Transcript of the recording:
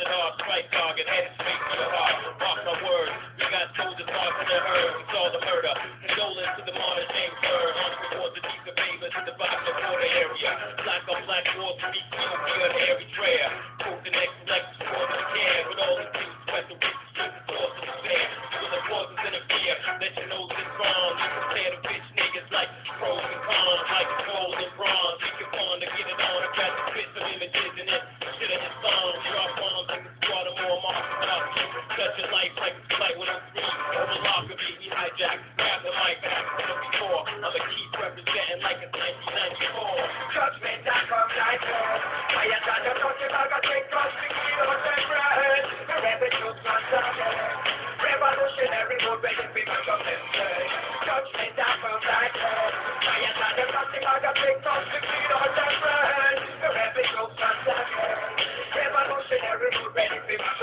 it off, strike target, headed straight to the heart. Mark my words, we got soldiers marked in the herd. We saw the murder. Condolence to the martyrs, James. On the report, the deep favor to the bottom of the area. Black on black wars from Ethiopia to Eritrea. Quote the next lecture for the care. With all the things, special riches, the source of fair. With the forces in the fear, let you know this wrong. About you. Life like a 103. Over lockery, we hijack. Grab the mic the before. I'ma keep representing like it's 1994. Judgment that comes like hell. I am not a touching bag of take us to keep us and bread. The revenues not coming. Revolutionary to mash up them day. Judgment like hell. I am not a touching bag of take us to keep us and bread. The revenues not coming. Revolutionary mood ready to mash